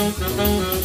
Música